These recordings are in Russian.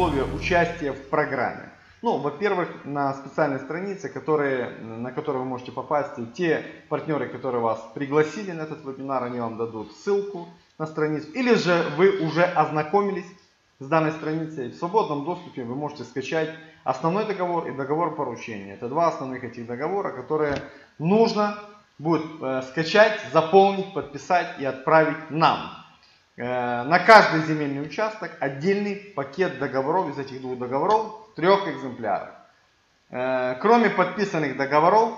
условия участия в программе. Ну, во-первых, на специальной странице, которые, на которую вы можете попасть, и те партнеры, которые вас пригласили на этот вебинар, они вам дадут ссылку на страницу. Или же вы уже ознакомились с данной страницей. В свободном доступе вы можете скачать основной договор и договор поручения. Это два основных этих договора, которые нужно будет э, скачать, заполнить, подписать и отправить нам. Э, на каждый земельный участок отдельный пакет договоров из этих двух договоров в трех экземплярах. Э, кроме подписанных договоров,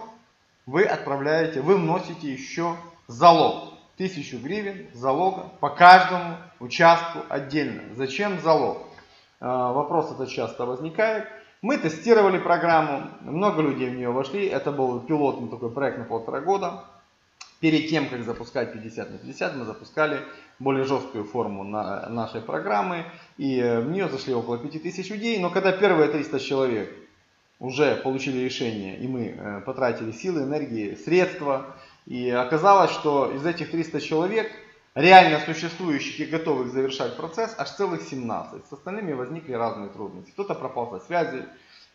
вы отправляете, вы вносите еще залог. Тысячу гривен залога по каждому участку отдельно. Зачем залог? Вопрос этот часто возникает. Мы тестировали программу, много людей в нее вошли. Это был пилотный такой проект на полтора года. Перед тем, как запускать 50 на 50, мы запускали более жесткую форму на нашей программы. И э, в нее зашли около 5000 людей. Но когда первые 300 человек уже получили решение, и мы э, потратили силы, энергии, средства, и оказалось, что из этих 300 человек реально существующих и готовых завершать процесс аж целых 17. С остальными возникли разные трудности. Кто-то пропал со связи,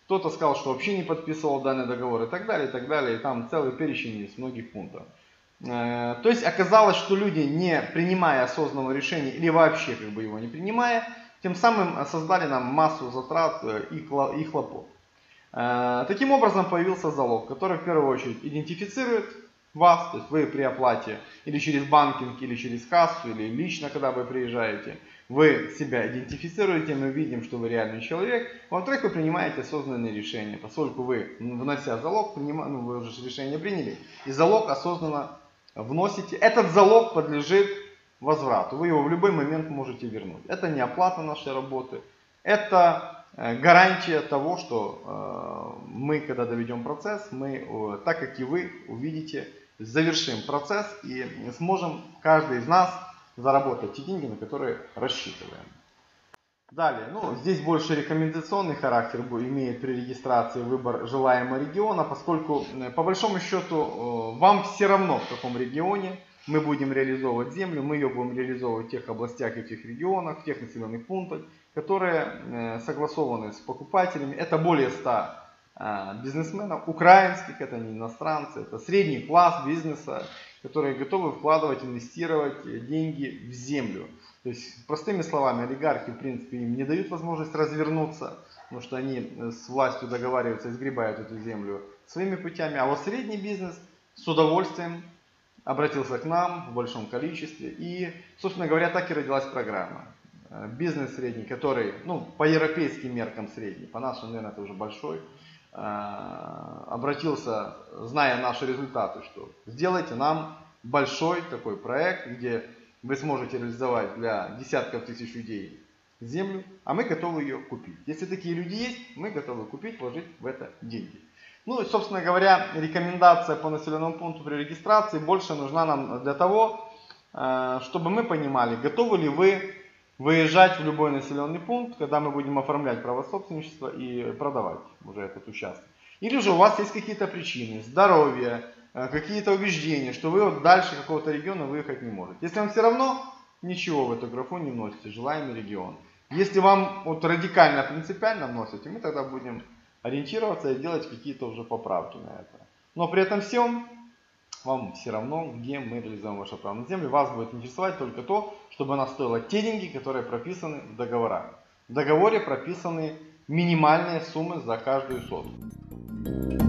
кто-то сказал, что вообще не подписывал данный договор и так далее, и так далее. И там целый перечень из многих пунктов. Э, то есть оказалось, что люди, не принимая осознанного решения или вообще как бы его не принимая, тем самым создали нам массу затрат э, и хлопот. Э, таким образом появился залог, который в первую очередь идентифицирует вас, то есть вы при оплате или через банкинг, или через кассу, или лично, когда вы приезжаете, вы себя идентифицируете, мы видим, что вы реальный человек. Во-вторых, вы принимаете осознанные решения, поскольку вы, внося залог, принима, ну, вы уже решение приняли, и залог осознанно вносите. Этот залог подлежит возврату, вы его в любой момент можете вернуть. Это не оплата нашей работы, это э, гарантия того, что э, мы, когда доведем процесс, мы, э, так как и вы, увидите завершим процесс и сможем каждый из нас заработать те деньги, на которые рассчитываем. Далее, ну, здесь больше рекомендационный характер имеет при регистрации выбор желаемого региона, поскольку э, по большому счету э, вам все равно в каком регионе мы будем реализовывать землю, мы ее будем реализовывать в тех областях и в тех регионах, в тех населенных пунктах, которые э, согласованы с покупателями. Это более 100 а, бизнесменов, украинских, это не иностранцы, это средний класс бизнеса, которые готовы вкладывать, инвестировать деньги в землю. То есть, простыми словами, олигархи, в принципе, им не дают возможность развернуться, потому что они с властью договариваются и сгребают эту землю своими путями. А вот средний бизнес с удовольствием обратился к нам в большом количестве. И, собственно говоря, так и родилась программа. Бизнес средний, который, ну, по европейским меркам средний, по нашим, наверное, это уже большой, Э, обратился, зная наши результаты, что сделайте нам большой такой проект, где вы сможете реализовать для десятков тысяч людей землю, а мы готовы ее купить. Если такие люди есть, мы готовы купить, вложить в это деньги. Ну и, собственно говоря, рекомендация по населенному пункту при регистрации больше нужна нам для того, э, чтобы мы понимали, готовы ли вы выезжать в любой населенный пункт, когда мы будем оформлять право собственничества и продавать уже этот участок. Или же у вас есть какие-то причины, здоровье, какие-то убеждения, что вы вот дальше какого-то региона выехать не можете. Если вам все равно, ничего в эту графу не вносите, желаемый регион. Если вам вот радикально, принципиально вносите, мы тогда будем ориентироваться и делать какие-то уже поправки на это. Но при этом всем вам все равно, где мы реализуем ваше право на землю. Вас будет интересовать только то, чтобы она стоила те деньги, которые прописаны в договорах. В договоре прописаны минимальные суммы за каждую сотку.